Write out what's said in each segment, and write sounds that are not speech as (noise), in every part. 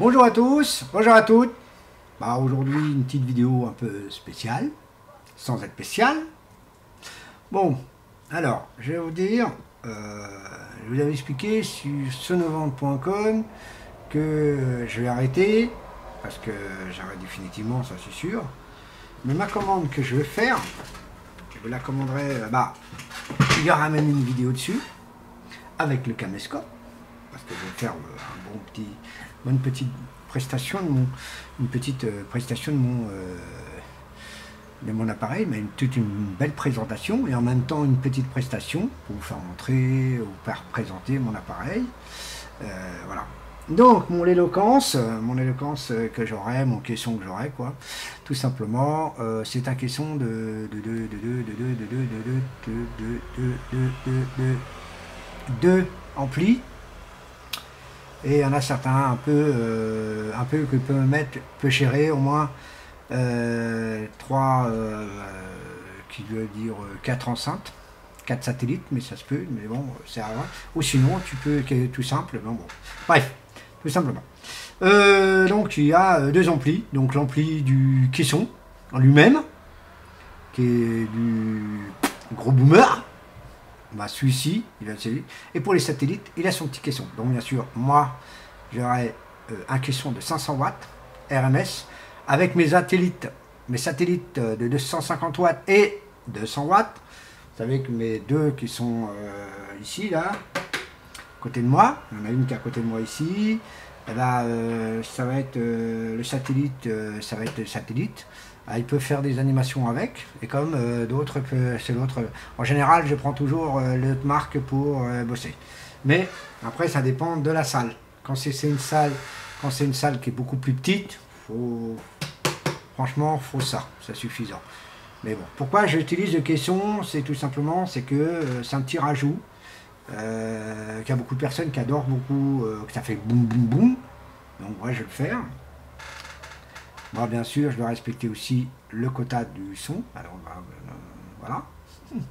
Bonjour à tous, bonjour à toutes. Bah, Aujourd'hui, une petite vidéo un peu spéciale, sans être spéciale. Bon, alors, je vais vous dire, euh, je vous avais expliqué sur sonovente.com que je vais arrêter, parce que j'arrête définitivement, ça c'est sûr. Mais ma commande que je vais faire, je vous la commanderai, euh, bah, il y aura même une vidéo dessus, avec le caméscope, parce que je vais faire euh, un bon petit, bonne petite prestation de mon, une petite euh, prestation de mon, euh, de mon appareil, mais une, toute une belle présentation et en même temps une petite prestation pour vous faire montrer ou faire présenter mon appareil. Euh, voilà. Donc mon éloquence, euh, mon éloquence euh, que j'aurai, mon question que j'aurai quoi, tout simplement, euh, c'est un question de de de de de de de de de de de de et il y en a certains un peu euh, un peu que peut me mettre peu chéré au moins euh, trois euh, qui veut dire euh, quatre enceintes quatre satellites mais ça se peut mais bon c'est rien ou sinon tu peux tout simple bon, bon. bref tout simplement. Euh, donc il y a euh, deux amplis. Donc l'ampli du caisson en lui-même qui est du gros boomer bah, celui-ci, il a celui Et pour les satellites, il a son petit caisson. Donc bien sûr, moi, j'aurai euh, un caisson de 500 watts RMS avec mes satellites, mes satellites euh, de 250 watts et 200 watts. Vous savez que mes deux qui sont euh, ici, là, à côté de moi, il y en a une qui est à côté de moi ici. Et ben, euh, ça va être le satellite, ça va être le satellite. Ah, il peut faire des animations avec, et comme euh, d'autres, c'est l'autre. En général, je prends toujours euh, l'autre marque pour euh, bosser. Mais après, ça dépend de la salle. Quand c'est une salle, quand c'est une salle qui est beaucoup plus petite, faut, franchement, faut ça, c'est suffisant. Mais bon, pourquoi j'utilise le caisson, c'est tout simplement, c'est que c'est un petit rajout. Qu'il y a beaucoup de personnes qui adorent beaucoup, que ça fait boum boum boum. Donc moi je vais le faire. Moi bien sûr je dois respecter aussi le quota du son. Alors bah, euh, voilà. (laughs)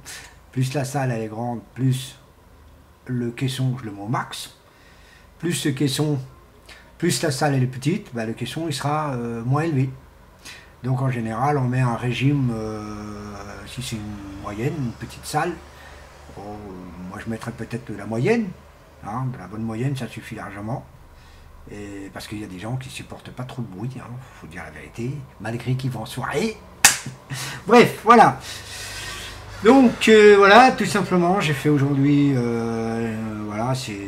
Plus la salle elle est grande, plus le caisson je le mets au max. Plus ce caisson, plus la salle elle est petite, bah, le caisson il sera euh, moins élevé. Donc en général on met un régime, euh, si c'est une moyenne, une petite salle, Oh, moi, je mettrais peut-être de la moyenne. hein, de la bonne moyenne, ça suffit largement. Et parce qu'il y a des gens qui supportent pas trop de bruit, il faut dire la vérité, malgré qu'ils vont en soirée. (laughs) Bref, voilà. Donc euh, voilà, tout simplement, j'ai fait aujourd'hui, euh, voilà, c'est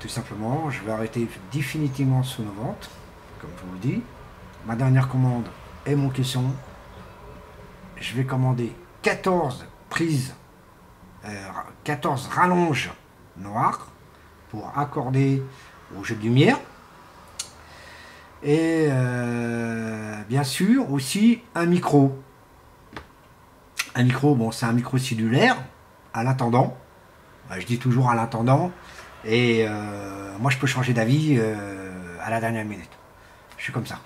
tout simplement, je vais arrêter définitivement sous nos ventes, comme je vous le dis. Ma dernière commande est mon caisson. Je vais commander 14 prises euh, 14 rallonges noires pour accorder au jeu de lumière. Et euh, bien sûr aussi un micro. Un micro, bon c'est un micro cellulaire à l'intendant. Euh, Je dis toujours à l'intendant. Et euh, moi je peux changer d'avis euh, à la dernière minute. Je suis comme ça.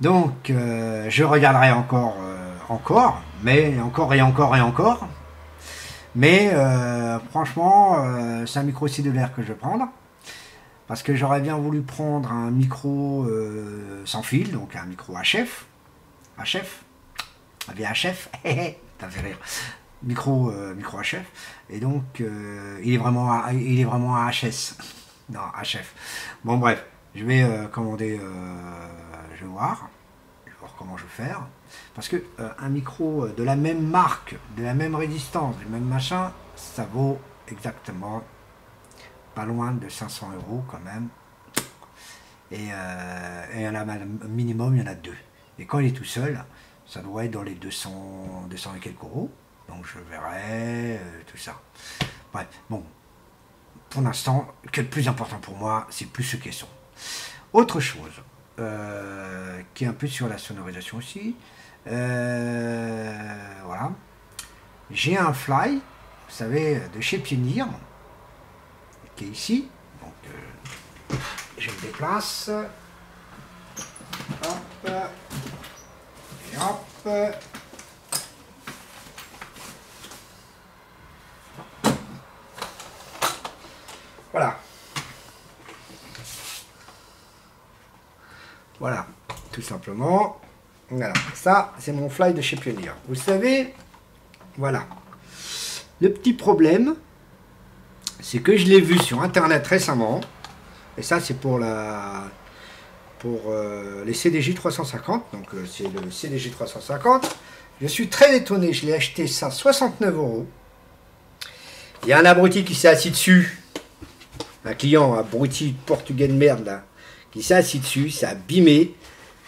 Donc je regarderai encore, encore, mais encore et encore et encore. Mais franchement, c'est un micro cellulaire que je vais prendre. Parce que j'aurais bien voulu prendre un micro euh, sans fil, donc un micro HF. HF VHF T'as fait rire. Micro, euh, micro HF. Et donc, euh, il, est vraiment il est vraiment à HS. (laughs) Non, HF. Bon, bref. Je vais commander. je vais voir. Je vais voir comment je vais faire. Parce que un micro de la même marque, de la même résistance, du même machin, ça vaut exactement pas loin de 500 euros quand même. Et, euh, et mal- minimum, il y en a deux. Et quand il est tout seul, ça doit être dans les 200, 200 et quelques euros. Donc je verrai euh, tout ça. Bref, bon. Pour l'instant, est le plus important pour moi, c'est plus ce caisson. Autre chose, euh, qui est un peu sur la sonorisation aussi. Euh, voilà. J'ai un fly, vous savez, de chez Pioneer, qui est ici. Donc, euh, je le déplace. Hop. Et hop. Voilà. Voilà, tout simplement. Voilà, ça, c'est mon fly de chez Pioneer. Vous savez, voilà. Le petit problème, c'est que je l'ai vu sur Internet récemment. Et ça, c'est pour la pour euh, les CDJ 350. Donc, euh, c'est le CDJ 350. Je suis très étonné. Je l'ai acheté ça 69 euros. Il y a un abruti qui s'est assis dessus. Un client, abruti portugais de merde, là, qui s'est assis dessus. Ça a abîmé.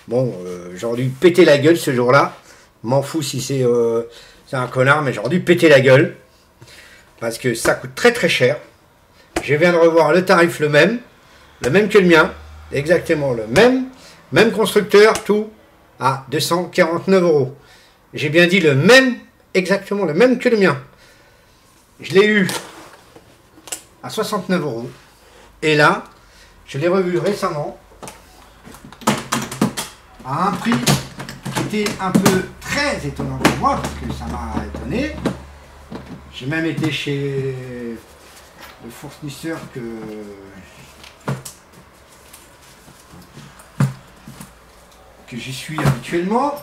Bon, euh, j'aurais dû péter la gueule ce jour-là. M'en fous si c'est un connard, mais j'aurais dû péter la gueule. Parce que ça coûte très très cher. Je viens de revoir le tarif le même, le même que le mien, exactement le même, même constructeur, tout à 249 euros. J'ai bien dit le même, exactement le même que le mien. Je l'ai eu à 69 euros. Et là, je l'ai revu récemment à un prix qui était un peu très étonnant pour moi, parce que ça m'a étonné. J'ai même été chez le fournisseur que que j'y suis habituellement.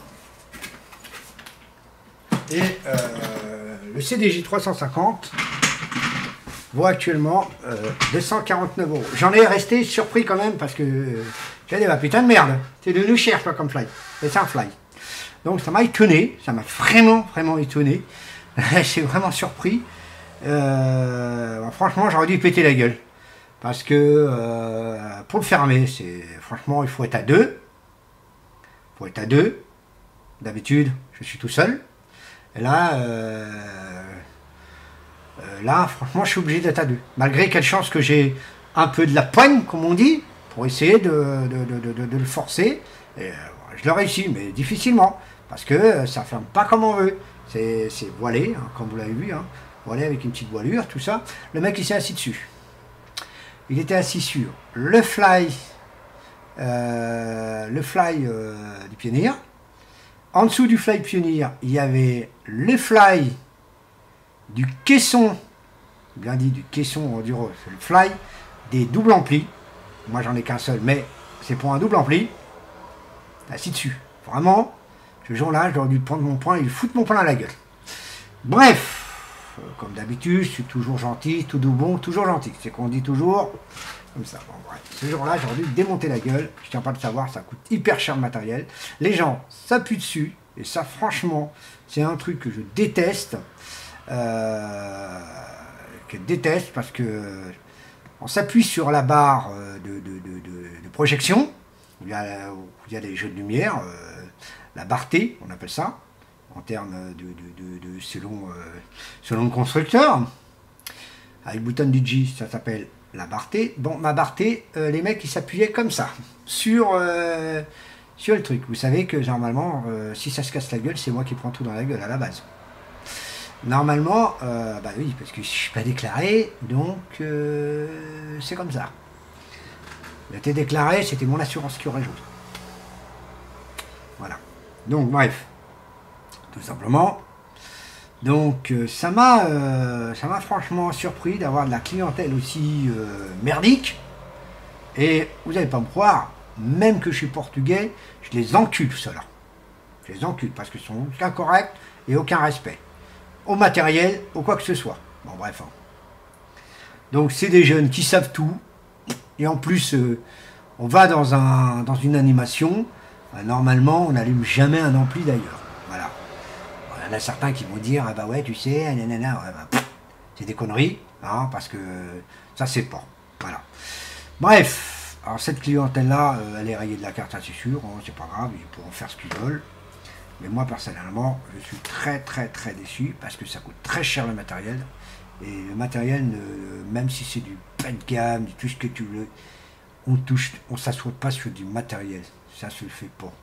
Et euh, le CDJ 350 vaut actuellement 249 euh, euros. J'en ai resté surpris quand même parce que j'ai dit, bah putain de merde, c'est devenu cher toi comme fly. C'est un fly. Donc ça m'a étonné, ça m'a vraiment, vraiment étonné. (laughs) J'ai vraiment surpris. Euh, franchement, j'aurais dû péter la gueule. Parce que euh, pour le fermer, c'est franchement, il faut être à deux. Il faut être à deux. D'habitude, je suis tout seul. Et là, euh, là, franchement, je suis obligé d'être à deux. Malgré quelle chance que j'ai un peu de la poigne, comme on dit, pour essayer de, de, le forcer. Et, je le réussis, mais difficilement. Parce que ça ne ferme pas comme on veut. C'est voilé, hein, comme vous l'avez vu. Hein voilà, avec une petite voilure, tout ça. Le mec, il s'est assis dessus. Il était assis sur le fly, euh, le fly euh, du Pioneer. En dessous du fly Pioneer, il y avait le fly du caisson, bien dit du caisson enduro, c'est le fly des doubles amplis. Moi, j'en ai qu'un seul, mais c'est pour un double ampli. Assis dessus. Vraiment, ce jour-là, j'aurais dû prendre mon poing et lui foutre mon poing à la gueule. Bref, euh, comme d'habitude, je suis toujours gentil, tout doux bon, toujours gentil. C'est qu'on dit toujours comme ça. Bon, Ce jour-là, j'aurais dû démonter la gueule. Je tiens pas le savoir, ça coûte hyper cher le matériel. Les gens s'appuient dessus. Et ça, franchement, c'est un truc que je déteste. Euh, que je déteste parce que on s'appuie sur la barre euh, de, projection, où il, y a, les jeux de lumière, la barre T, on appelle ça en termes de, selon, euh, selon le constructeur. Avec bouton du ça s'appelle la T. Bon, ma T, euh, les mecs ils s'appuyaient comme ça sur, euh, sur le truc. Vous savez que normalement, si ça se casse la gueule, c'est moi qui prends tout dans la gueule à la base. Normalement, bah oui, parce que je suis pas déclaré, donc c'est comme ça. J'étais déclaré, c'était mon assurance qui aurait joué. Donc bref tout simplement. Donc euh, ça m'a euh, ça m'a franchement surpris d'avoir de la clientèle aussi euh, merdique. Et vous n'allez pas me croire, même que je suis portugais, je les encule ceux-là. Je les encule parce qu'ils sont aucun correct et aucun respect. Au matériel, au quoi que ce soit. Bon bref. Hein. Donc c'est des jeunes qui savent tout. Et en plus, on va dans, un, dans une animation. Normalement, on n'allume jamais un ampli d'ailleurs. Il y en a certains qui vont dire, ah bah ouais, tu sais, bah, c'est des conneries, hein, parce que ça c'est pas. Voilà. Bref, alors cette clientèle-là, euh, elle est rayée de la carte, c'est sûr, hein, c'est pas grave, ils pourront faire ce qu'ils veulent. Mais moi personnellement, je suis très très très déçu parce que ça coûte très cher le matériel. Et le matériel, même si c'est du bas de gamme, du tout ce que tu veux, on touche, on s'assoit pas sur du matériel. Ça se fait pas.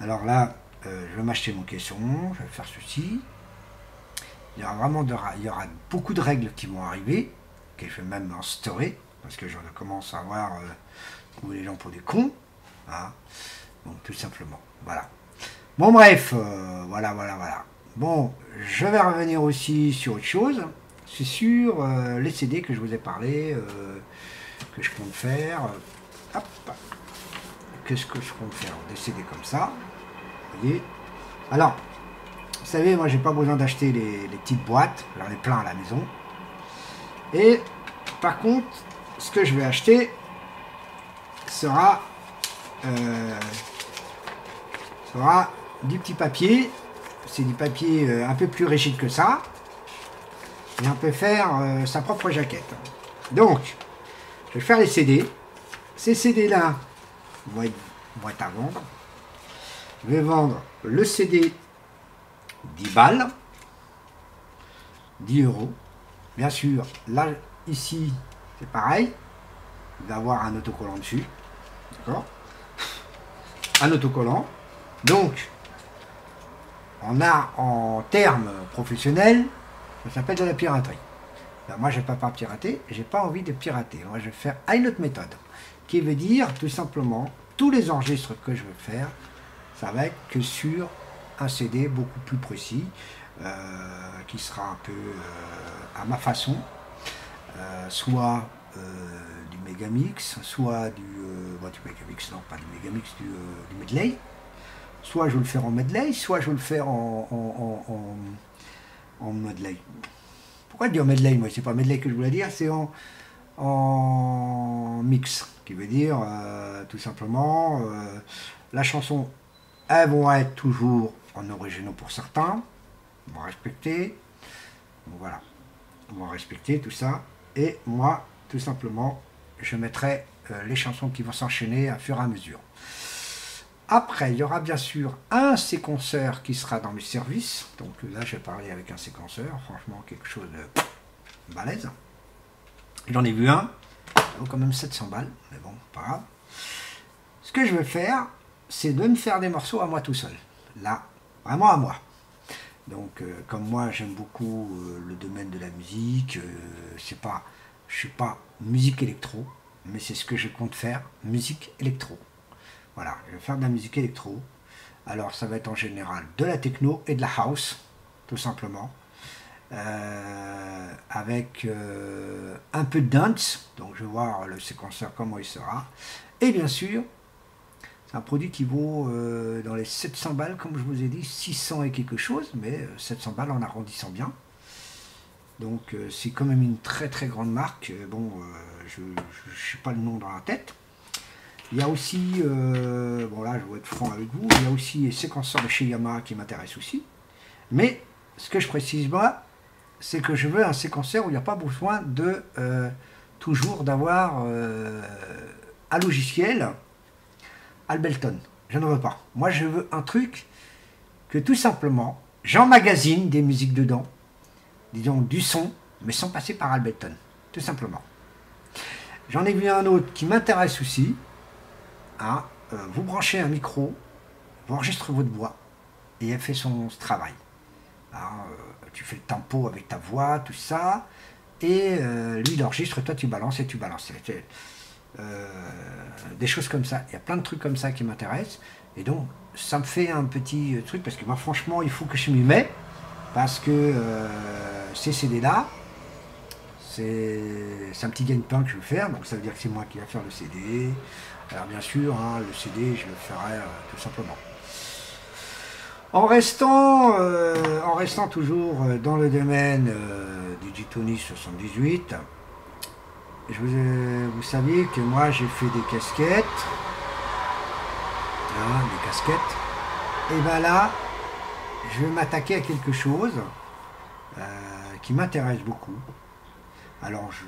Alors là, euh, je vais m'acheter mon caisson, je vais faire ceci. Il y aura vraiment il y aura beaucoup de règles qui vont arriver, que je vais même instaurer, parce que je commence à voir euh, les gens pour des cons. Hein. Donc tout simplement. Voilà. Bon bref, euh, voilà, voilà, voilà. Bon, je vais revenir aussi sur autre chose. C'est sur les CD que je vous ai parlé, que je compte faire. Hop, qu'est-ce que je compte faire Des CD comme ça. Vous voyez Alors, vous savez, moi, j'ai pas besoin d'acheter les, petites boîtes. J'en ai plein à la maison. Et par contre, ce que je vais acheter sera, euh, sera du petit papier. C'est du papier euh, un peu plus rigide que ça. Et on peut faire euh, sa propre jaquette. Donc, je vais faire les CD. Ces CD-là être, à vendre. Je vais vendre le CD 10 balles, 10 euros. Bien sûr, là, ici, c'est pareil. Il va avoir un autocollant dessus. D'accord? Un autocollant. Donc, on a en termes professionnels, ça s'appelle de la piraterie. Ben, moi, je ne vais pas pirater, j'ai pas envie de pirater. Moi, je vais faire une autre méthode, qui veut dire tout simplement, tous les enregistres que je veux faire, ça va être que sur un CD beaucoup plus précis, euh, qui sera un peu euh, à ma façon, euh, soit du Megamix, soit du, du Megamix, non pas du Megamix, du, medley, soit je vais le faire en medley, soit je vais le faire en, en, en medley. Pourquoi dire medley Moi, c'est pas medley que je voulais dire, c'est en, en mix, qui veut dire euh, tout simplement euh, la chanson, elles vont être toujours en originaux pour certains, on va respecter, voilà, on va respecter tout ça, et moi, tout simplement, je mettrai euh, les chansons qui vont s'enchaîner à fur et à mesure. Après, il y aura bien sûr un séquenceur qui sera dans mes services. Donc là, je vais parler avec un séquenceur. Franchement, quelque chose de balèze. J'en ai vu un. Ça vaut quand même 700 balles. Mais bon, pas grave. Ce que je veux faire, c'est de me faire des morceaux à moi tout seul. Là, vraiment à moi. Donc, euh, comme moi, j'aime beaucoup euh, le domaine de la musique. Euh, c'est suis pas musique électro, mais c'est ce que je compte faire, musique électro. Voilà, je vais faire de la musique électro. Alors ça va être en général de la techno et de la house, tout simplement. Euh, avec euh, un peu de dance, donc je vais voir le séquenceur comment il sera. Et bien sûr, c'est un produit qui vaut euh, dans les 700 balles, comme je vous ai dit, 600 et quelque chose, mais 700 balles en arrondissant bien. Donc c'est quand même une très très grande marque. Bon, je ne sais pas le nom dans la tête. Il y a aussi, bon là je vais être franc avec vous, il y a aussi les séquenceurs de chez Yamaha qui m'intéressent aussi. Mais ce que je précise moi, c'est que je veux un séquenceur où il n'y a pas besoin de euh, toujours d'avoir euh, un logiciel Albelton. Je ne veux pas. Moi je veux un truc que tout simplement j'emmagasine des musiques dedans, disons du son, mais sans passer par Albelton. Tout simplement. J'en ai vu un autre qui m'intéresse aussi, euh, vous branchez un micro, vous enregistrez votre voix, et elle fait son travail. Euh, tu fais le tempo avec ta voix, tout ça, et euh, lui il enregistre, toi tu balances et tu balances. des choses comme ça. Il y a plein de trucs comme ça qui m'intéressent. Et donc, ça me fait un petit truc, parce que moi franchement, il faut que je m'y mets, parce que ces CD-là, c'est un petit gagne-pain que je veux faire, donc ça veut dire que c'est moi qui vais faire le CD. Alors bien sûr, hein, le CD, je le ferai euh, tout simplement. En restant, euh, en restant toujours euh, dans le domaine du Digitoni 78, je vous, vous saviez que moi j'ai fait des casquettes, hein, des casquettes, et bien là, je vais m'attaquer à quelque chose qui m'intéresse beaucoup. Alors je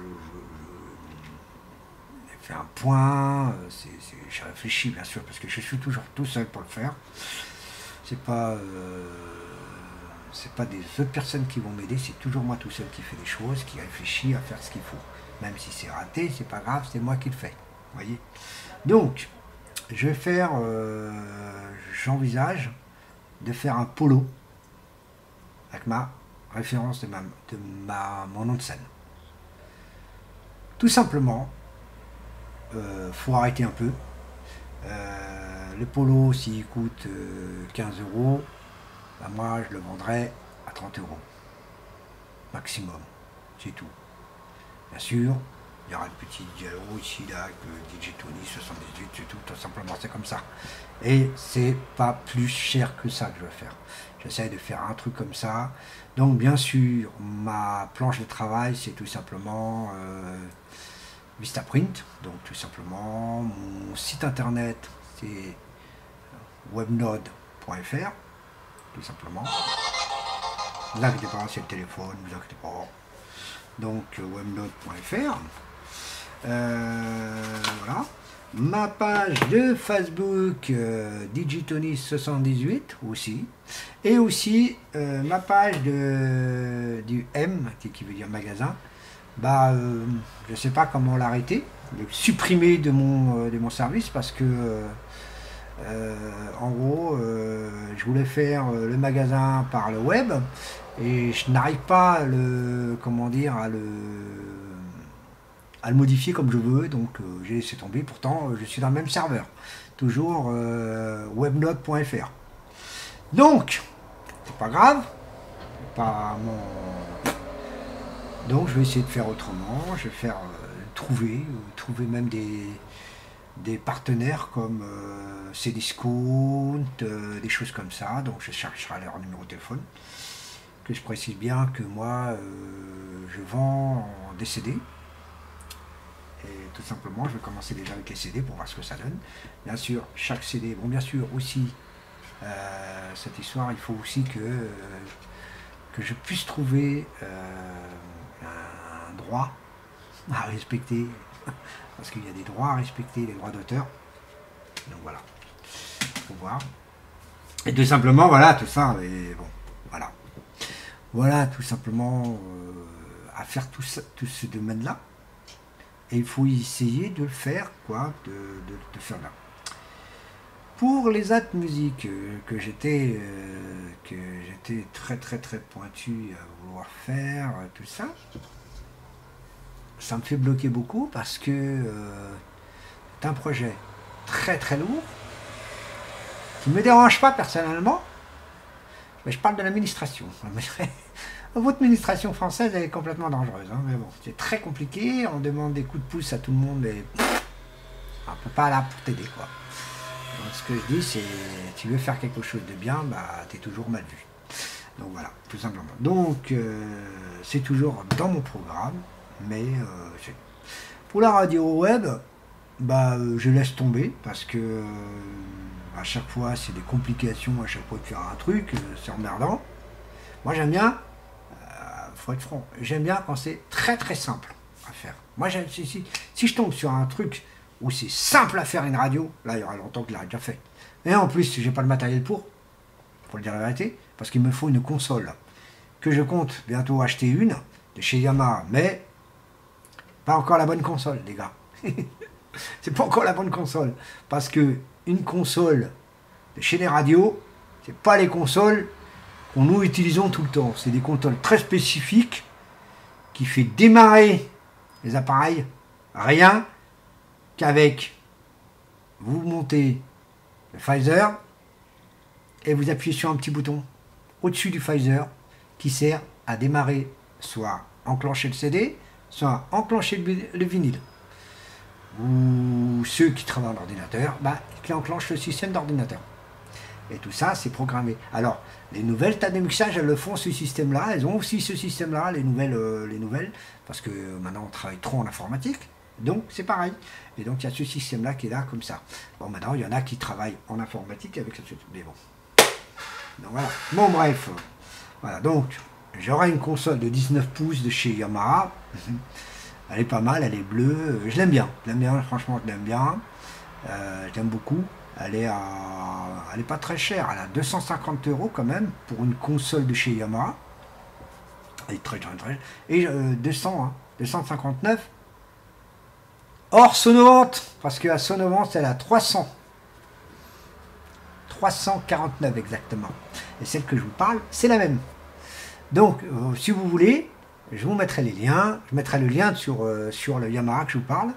un point, euh, j'ai réfléchi bien sûr, parce que je suis toujours tout seul pour le faire. C'est pas, euh, c'est pas des autres personnes qui vont m'aider, c'est toujours moi tout seul qui fait des choses, qui réfléchit à faire ce qu'il faut. Même si c'est raté, c'est pas grave, c'est moi qui le fais. Voyez. Donc, je vais faire, euh, j'envisage de faire un polo avec ma référence de ma, de ma mon nom de scène. Tout simplement euh, faut arrêter un peu. Le polo, s'il coûte 15 euh, euros, bah, moi je le vendrais à 30 euros. Maximum. C'est tout. Bien sûr, Il y aura le petit dialogue ici, là, avec Digitoni 78, c'est tout, tout simplement, c'est comme ça. Et c'est pas plus cher que ça que je vais faire. J'essaie de faire un truc comme ça. Donc, bien sûr, ma planche de travail, c'est tout simplement euh, Vistaprint. Donc, tout simplement, mon site internet, webnode.fr, tout simplement. Inquiétez pas, c'est le téléphone, vous pas. Donc, webnode.fr. Euh, voilà. Ma page de Facebook euh, Digitonis78 aussi. Et aussi euh, ma page de, du M, qui, veut dire magasin. Bah, je sais pas comment l'arrêter, le supprimer de mon, de mon service parce que en gros, je voulais faire le magasin par le web et je n'arrive pas le, comment dire, à le à le modifier comme je veux, donc euh, j'ai laissé tomber. Pourtant, euh, je suis dans le même serveur, toujours euh, webnode.fr. Donc, c'est pas grave, mon... Donc, je vais essayer de faire autrement. Je vais faire trouver, trouver même des, des partenaires comme Cdiscount, des choses comme ça. Donc, je chercherai leur numéro de téléphone. Que je précise bien que moi, je vends des CD et tout simplement, je vais commencer déjà avec les CD pour voir ce que ça donne. Bien sûr, chaque CD, bon bien sûr aussi, euh, cette histoire, il faut aussi que, euh, que je puisse trouver euh, un droit à respecter, parce qu'il y a des droits à respecter, les droits d'auteur. Donc voilà, il faut voir. Et tout simplement, voilà, tout ça, et bon, voilà. Voilà, tout simplement, à faire tout, ce domaine-là. Et il faut essayer de le faire, quoi, de, faire là. Pour les autres musiques euh, que j'étais euh, que j'étais très très très pointu à vouloir faire, euh, tout ça, ça me fait bloquer beaucoup parce que c'est un projet très très lourd qui ne me dérange pas personnellement, mais je parle de l'administration. (laughs) Votre administration française, elle est complètement dangereuse. Hein, mais bon, c'est très compliqué. On demande des coups de pouce à tout le monde, mais on ne peut pas là pour t'aider. quoi. Ce que je dis, c'est tu veux faire quelque chose de bien, bah, tu es toujours mal vu. Donc voilà, tout simplement. Donc, euh, c'est toujours dans mon programme, mais euh, pour la radio web, bah, je laisse tomber parce que euh, à chaque fois, c'est des complications à chaque fois de faire un truc, c'est emmerdant. Moi, j'aime bien faut être franc. J'aime bien quand c'est très très simple à faire. Moi, si, si, si, je tombe sur un truc où c'est simple à faire une radio, là, il y aura longtemps qu'il l'a déjà fait. Et en plus, j'ai pas le matériel pour, pour le dire la vérité, parce qu'il me faut une console que je compte bientôt acheter une de chez Yamaha, mais encore la bonne console, les gars. (laughs) c'est pas encore la bonne console, parce que une console de chez les radios, c'est pas les consoles qu'on nous utilisons tout le temps. C'est des contrôles très spécifiques qui fait démarrer les appareils rien qu'avec vous montez le Pfizer et vous appuyez sur un petit bouton au-dessus du Pfizer qui sert à démarrer soit enclencher le CD, soit enclencher le vinyle. Ou ceux qui travaillent en ordinateur, bah, qui enclenchent le système d'ordinateur. Et tout ça, c'est programmé. Alors, les nouvelles tas de mixage, elles le font ce système-là. Elles ont aussi ce système-là, les nouvelles, euh, les nouvelles, parce que maintenant on travaille trop en informatique. Donc c'est pareil. Et donc il y a ce système-là qui est là comme ça. Bon, maintenant il y en a qui travaillent en informatique avec ce Mais bon. Donc voilà. Bon, bref. Voilà, donc j'aurai une console de 19 pouces de chez Yamaha. Elle est pas mal, elle est bleue. Je l'aime bien. Je l'aime bien, franchement, je l'aime bien. Euh, je l'aime beaucoup. Elle est, à, elle est pas très chère, elle a 250 euros quand même pour une console de chez Yamaha. Elle est très très très Et 200, 259 hein, hors Sonovante, parce qu'à Sonovante elle a 300. 349 exactement. Et celle que je vous parle, c'est la même. Donc, euh, si vous voulez, je vous mettrai les liens. Je mettrai le lien sur, euh, sur le Yamaha que je vous parle.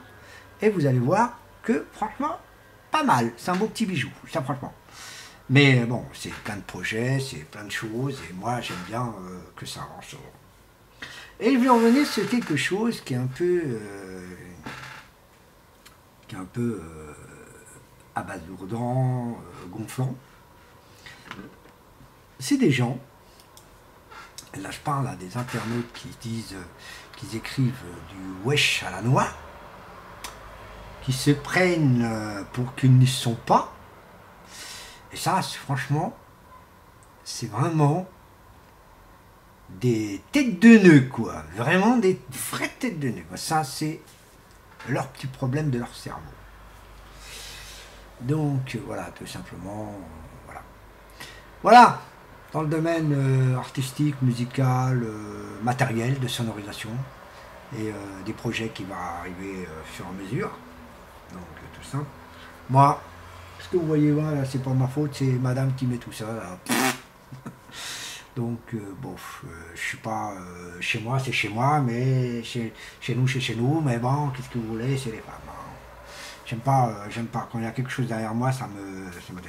Et vous allez voir que, franchement, pas mal. C'est un beau petit bijou, ça franchement. Mais bon, c'est plein de projets, c'est plein de choses, et moi j'aime bien euh, que ça avance. Et je vais revenir sur quelque chose qui est un peu, qui est un peu abasourdant, gonflant. C'est des gens, là je parle à des internautes qui disent, qu'ils écrivent du wesh à la noix, qui se prennent euh, pour qu'ils ne sont pas. Et ça, franchement, c'est vraiment des têtes de nœud, quoi. Vraiment des vraies têtes de nœud. Ça, c'est leur petit problème de leur cerveau. Donc, voilà, tout simplement, voilà. Voilà, dans le domaine euh, artistique, musical, euh, matériel, de sonorisation, et des projets qui vont arriver au fur et à mesure. Donc euh, tout ça. Moi, ce que vous voyez là, c'est pas ma faute, c'est madame qui met tout ça. (laughs) Donc, euh, bon, euh, je suis pas chez moi, c'est chez moi, mais chez, nous, c'est chez nous. Mais bon, qu'est-ce que vous voulez, c'est les femmes. Hein. J'aime pas, j'aime pas. Quand il y a quelque chose derrière moi, ça me, ça me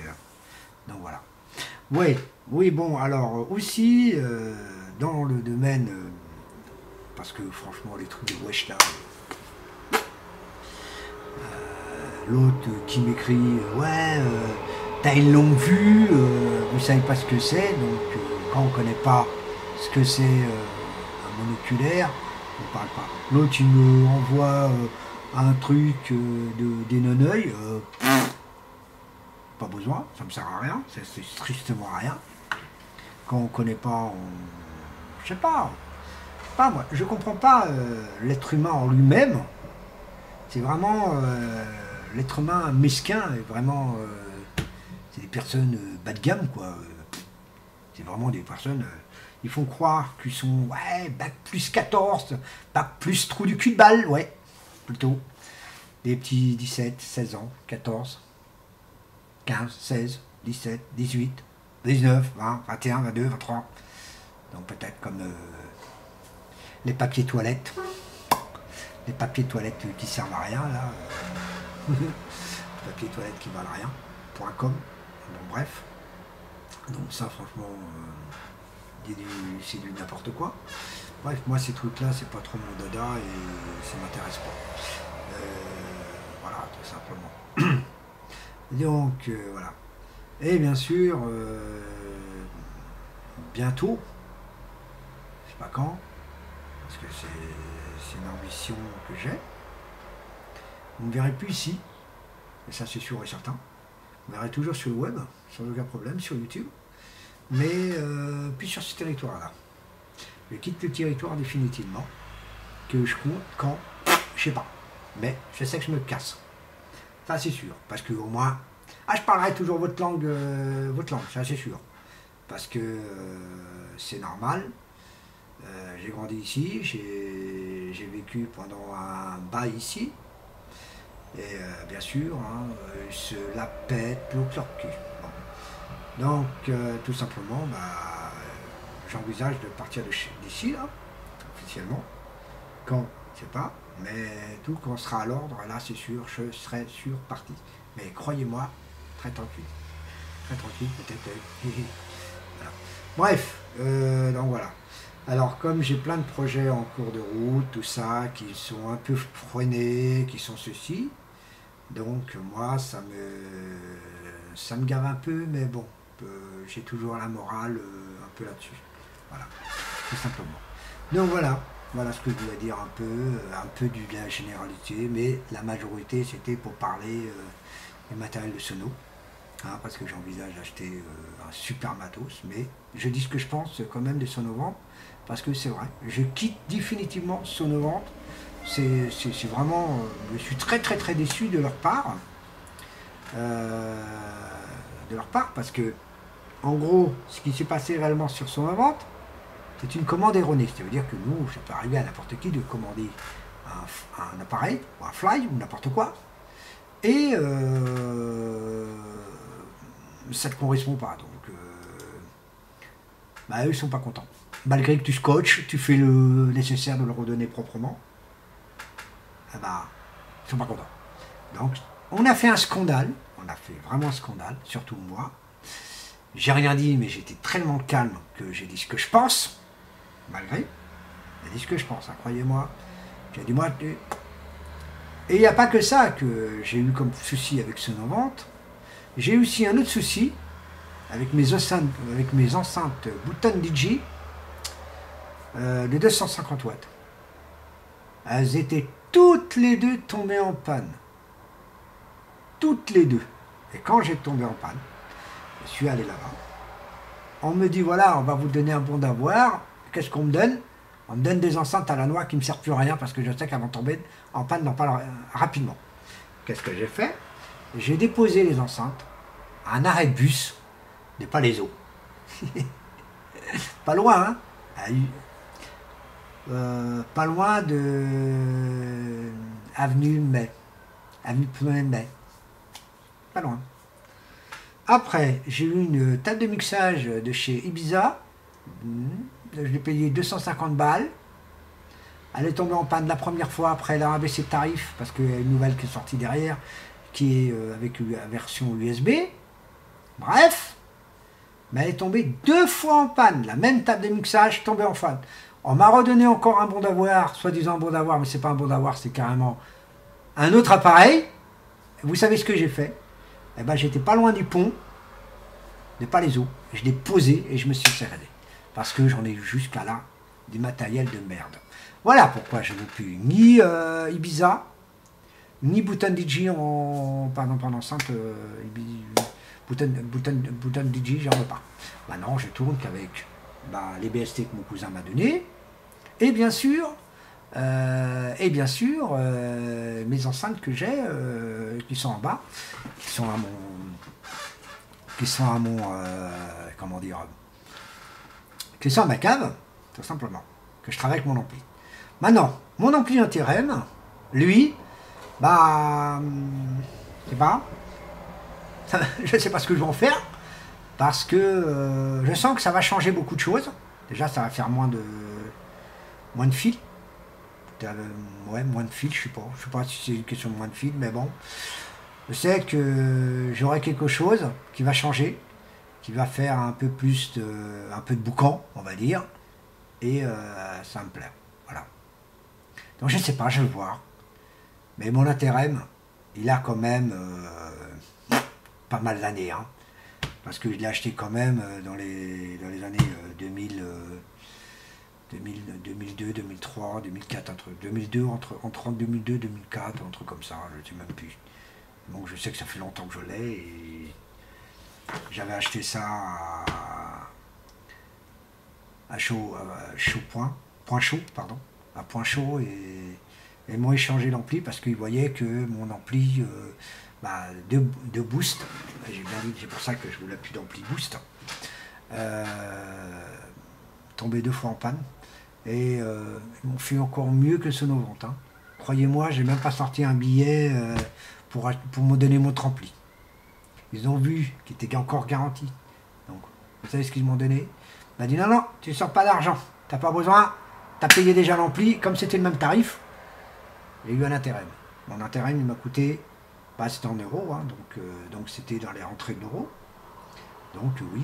Donc voilà. Oui, oui, bon, alors aussi, dans le domaine, parce que franchement, les trucs de wesh là, l'autre qui m'écrit euh, ouais euh, t'as une longue vue euh, vous savez pas ce que c'est donc quand on connaît pas ce que c'est un monoculaire on parle pas. L'autre il me envoie un truc de des non pas besoin ça me sert à rien c'est strictement rien quand on connaît pas on je sais pas pas moi je comprends pas l'être humain en lui-même c'est vraiment l'être humain mesquin est vraiment. Euh, c'est des personnes euh, bas de gamme, quoi. C'est vraiment des personnes. Euh, ils font croire qu'ils sont. Ouais, bac plus 14, bac plus trou du cul de balle, ouais, plutôt. Des petits 17, 16 ans, 14, 15, 16, 17, 18, 19, 20, 21, 22, 23. Donc peut-être comme les papiers toilettes. Les papiers toilettes qui servent à rien, là. papier toilette qui valent rien, point com, bon bref. Donc ça franchement, euh, c'est du n'importe quoi. Bref, moi ces trucs-là, c'est pas trop mon dada et ça m'intéresse pas. Euh, voilà, tout simplement. (clears throat) Donc euh, voilà. Et bien sûr, bientôt, je sais pas quand, parce que c'est une ambition que j'ai, vous ne verrez plus ici, et ça c'est sûr et certain. Vous verrez toujours sur le web, sans aucun problème, sur YouTube, mais euh, plus sur ce territoire-là. Je quitte le territoire définitivement, que je compte quand, je sais pas. Mais je sais que je me casse. Ça c'est sûr, parce que au moins, ah je parlerai toujours votre langue, euh, votre langue, ça c'est sûr. Parce que euh, c'est normal, j'ai grandi ici, j'ai vécu pendant un bail ici, et euh, bien sûr, hein, la pète le cul. Donc, euh, tout simplement, bah, j'envisage de partir d'ici, officiellement. Quand, je sais pas, mais tout quand on sera à l'ordre, là, c'est sûr, je serai sur parti. Mais croyez-moi, très tranquille. Très tranquille, peut-être. (laughs) Bref, euh, donc voilà. Alors, comme j'ai plein de projets en cours de route, tout ça, qui sont un peu freinés, qui sont ceci, donc moi, ça me, ça me gave un peu, mais bon, euh, j'ai toujours la morale euh, un peu là-dessus. Voilà, tout simplement. Donc voilà, voilà ce que je voulais dire un peu, euh, un peu du bien généralité, mais la majorité c'était pour parler du matériel de sono, hein, parce que j'envisage d'acheter un super matos, mais je dis ce que je pense quand même des sonoventes, parce que c'est vrai, je quitte définitivement sonovente c'est vraiment, euh, je suis très très très déçu de leur part, euh, de leur part, parce que en gros, ce qui s'est passé réellement sur son vente, c'est une commande erronée. Ça veut dire que nous, ça peut arriver à n'importe qui de commander un, appareil, ou un fly, ou n'importe quoi, et euh, ça ne correspond pas. Donc, bah, eux, ils sont pas contents. Malgré que tu scotches, tu fais le nécessaire de le redonner proprement eh ben, ils sont pas contents. Donc, on a fait un scandale, on a fait vraiment un scandale, surtout moi. J'ai rien dit, mais j'étais tellement calme que j'ai dit ce que je pense, malgré. Elle dit ce que je pense, hein, croyez-moi. J'ai dit moi. Et il n'y a pas que ça que j'ai eu comme souci avec ce non-vente. J'ai eu aussi un autre souci avec mes enceintes, avec mes enceintes Bouton DJ euh, de 250 watts. Elles étaient toutes les deux tombées en panne. Toutes les deux. Et quand j'ai tombé en panne, je suis allé là-bas. On me dit voilà, on va vous donner un bon d'avoir. Qu'est-ce qu'on me donne? On me donne des enceintes à la noix qui ne me servent plus à rien parce que je sais qu'elles vont tomber en panne pas rapidement. Qu'est-ce que j'ai fait? J'ai déposé les enceintes à un arrêt de bus des Palaiso. (laughs) pas loin, hein? Euh, Pas loin de Avenue Mai. Avenue Mai. Pas loin. Après, j'ai eu une table de mixage de chez Ibiza. Hmm. Je l'ai payé 250 balles. Elle est tombée en panne la première fois, après elle a baissé le tarif, parce qu'il y a une nouvelle qui est sortie derrière, qui est euh, avec la version USB. Bref, mais elle est tombée deux fois en panne. La même table de mixage tombée en panne. On m'a redonné encore un bon d'avoir, soi-disant un bon d'avoir, mais c'est pas un bon d'avoir, c'est carrément un autre appareil. Vous savez ce que j'ai fait? Eh ben, j'étais pas loin du pont, de Palaiso. Je l'ai posé et je me suis serré. Parce que j'en ai jusqu'à là du matériel de merde. Voilà pourquoi je ne plus ni euh, Ibiza, ni Bouton DJ en. Pardon, pendant enceinte. Euh, Bouton, Bouton, DJ, j'en veux pas. Maintenant, je tourne qu'avec bah, les BST que mon cousin m'a donné. Et bien sûr, euh, et bien sûr, euh, mes enceintes que j'ai, qui sont en bas, qui sont à mon, qui sont à mon, comment dire, sont à ma cave, tout simplement, que je travaille avec mon ampli. Maintenant, mon ampli intérim, lui, bah, je sais pas, (laughs) je sais pas ce que je vais en faire, parce que je sens que ça va changer beaucoup de choses. Déjà, ça va faire moins de, moins de fil. Ouais, moins de fil, je sais pas. Je sais pas si c'est une question de moins de fil, mais bon. Je sais que j'aurai quelque chose qui va changer, qui va faire un peu plus de, un peu de boucan, on va dire, et euh, ça me plaît. Voilà. Donc je sais pas, je vais voir. Mais mon intérêt, il a quand même euh, pas mal d'années, hein, parce que je l'ai acheté quand même euh, dans les, dans les années 2000. 2002, 2003, 2004, un truc. 2002, entre, entre 2002 2004, un truc comme ça, je ne sais même plus. Donc je sais que ça fait longtemps que je l'ai et j'avais acheté ça à, chaud, point, point chaud, pardon, à point chaud et, ils m'ont échangé l'ampli parce qu'ils voyaient que mon ampli euh, bah, de, boost, j'ai bien dit, c'est pour ça que je voulais plus d'ampli boost, euh, tombé deux fois en panne. Et euh, ils m'ont fait encore mieux que ce novembre. Hein. Croyez-moi, j'ai même pas sorti un billet pour, pour me donner mon trempli. Ils ont vu qu'il était encore garanti. Donc, vous savez ce qu'ils m'ont donné? Il m'a dit non, non, tu ne sors pas d'argent. Tu n'as pas besoin. Tu as payé déjà l'ampli. Comme c'était le même tarif, j'ai eu un intérêt. Mon intérêt, il m'a coûté, pas bah, c'était en euros, hein, donc euh, donc c'était dans les rentrées d'euros. Donc oui,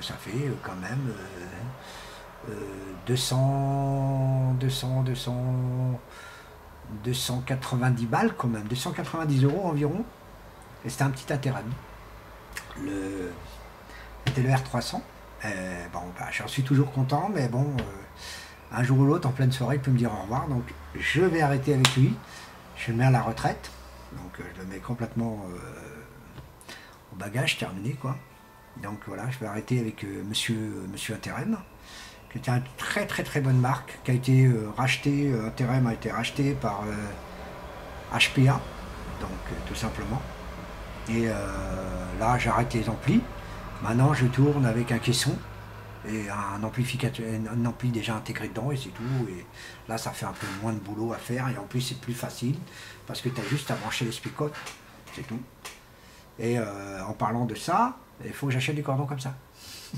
ça fait quand même 200, 200, 200, 290 balles quand même, 290 euros environ. Et c'était un petit intérêt. Le, c'était le R300. bon, bah, j'en suis toujours content, mais bon, euh, un jour ou l'autre, en pleine soirée, il peut me dire au revoir. Donc, je vais arrêter avec lui. Je le mets à la retraite. Donc, euh, je le mets complètement euh, au bagage, terminé, quoi. Donc, voilà, je vais arrêter avec monsieur, monsieur Intérim qui était une très très très bonne marque, qui a été euh, racheté, euh, a été racheté par HPA, euh, donc tout simplement. Et là j'arrête les amplis. Maintenant je tourne avec un caisson et un amplificateur, un ampli déjà intégré dedans et c'est tout. Et là ça fait un peu moins de boulot à faire et en plus c'est plus facile parce que tu as juste à brancher les spicotes, c'est tout. Et en parlant de ça, il faut que j'achète des cordons comme ça.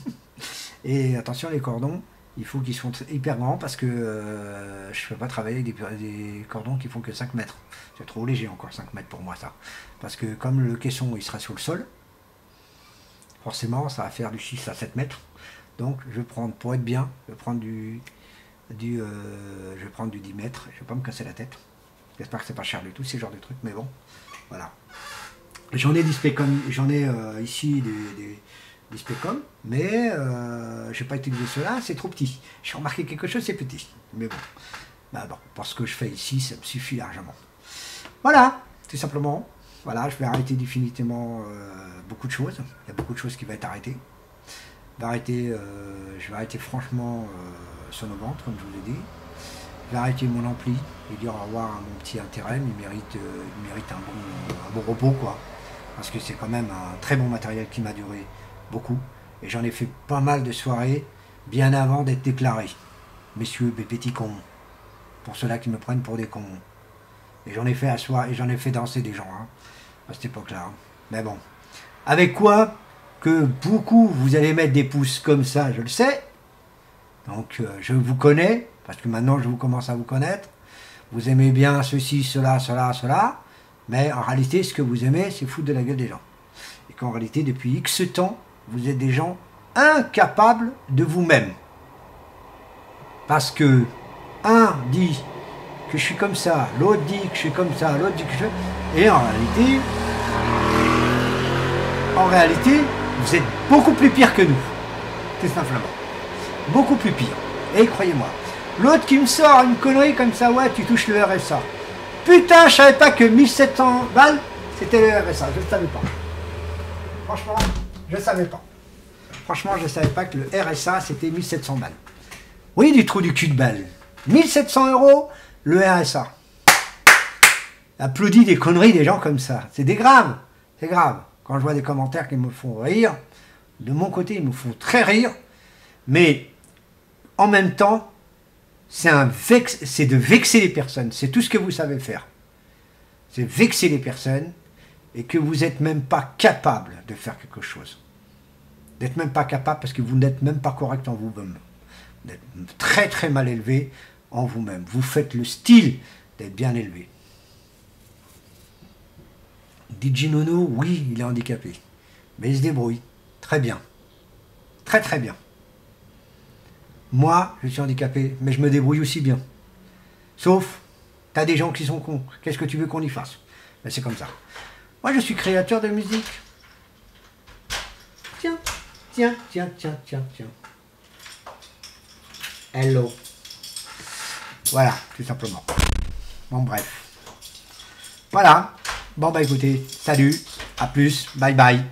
(laughs) et attention les cordons, il faut qu'ils soient hyper grands parce que euh, je ne peux pas travailler avec des, cordons qui font que 5 mètres. C'est trop léger encore 5 mètres pour moi ça. Parce que comme le caisson il sera sur le sol, forcément ça va faire du 6 à 7 mètres. Donc je vais prendre, pour être bien, je vais prendre du, euh, je vais prendre du 10 mètres, je vais pas me casser la tête. J'espère que c'est pas cher du tout, ces genres de trucs, mais bon, voilà. J'en ai des j'en ai euh, ici des, mais euh, je n'ai pas utilisé cela, c'est trop petit. J'ai remarqué quelque chose, c'est petit. Mais bon, bah pour ce que je fais ici, ça me suffit largement. Voilà, tout simplement. Voilà, je vais arrêter définitivement beaucoup de choses. Il y a beaucoup de choses qui vont être arrêtées. Je vais arrêter, je vais arrêter franchement nos ventres, comme je vous l'ai dit. Je vais arrêter mon ampli et dire au revoir mon petit intérêt. Il mérite, euh, il mérite un, bon, un bon repos, quoi. Parce que c'est quand même un très bon matériel qui m'a duré beaucoup. Et j'en ai fait pas mal de soirées bien avant d'être déclaré. Messieurs, mes petits cons. Pour ceux-là qui me prennent pour des cons. Et j'en ai fait à et j'en ai fait danser des gens hein, à cette époque-là. Mais bon. Avec quoi que beaucoup vous allez mettre des pouces comme ça, je le sais. Donc euh, je vous connais, parce que maintenant je vous commence à vous connaître. Vous aimez bien ceci, cela, cela, cela. Mais en réalité, ce que vous aimez, c'est foutre de la gueule des gens. Et qu'en réalité, depuis X temps, vous êtes des gens incapables de vous-même. Parce que un dit que je suis comme ça, l'autre dit que je suis comme ça, l'autre dit que je. Et en réalité, en réalité, vous êtes beaucoup plus pire que nous. C'est simplement beaucoup plus pire. Et croyez-moi, l'autre qui me sort une connerie comme ça, ouais, tu touches le RSA. Putain, je savais pas que 1700 balles, c'était le RSA, je ne savais pas. Franchement, je ne savais pas. Franchement, je ne savais pas que le RSA, c'était 1700 balles. Oui, du trou du cul de balle. 1700 euros, le RSA. Applaudis des conneries des gens comme ça. C'est des graves. C'est grave. Quand je vois des commentaires qui me font rire, de mon côté, ils me font très rire. Mais en même temps, c'est de vexer les personnes. C'est tout ce que vous savez faire. C'est vexer les personnes et que vous n'êtes même pas capable de faire quelque chose. D'être même pas capable parce que vous n'êtes même pas correct en vous-même. Vous êtes très très mal élevé en vous-même. Vous faites le style d'être bien élevé. DJ Nono, oui, il est handicapé. Mais il se débrouille. Très bien. Très très bien. Moi, je suis handicapé, mais je me débrouille aussi bien. Sauf, t'as des gens qui sont cons. Qu'est-ce que tu veux qu'on y fasse? Ben, C'est comme ça. Moi, je suis créateur de musique. Tiens, tiens, tiens, tiens, tiens, tiens. Hello. Voilà, tout simplement. Bon, bref. Voilà. Bon, bah écoutez, salut, à plus, bye bye.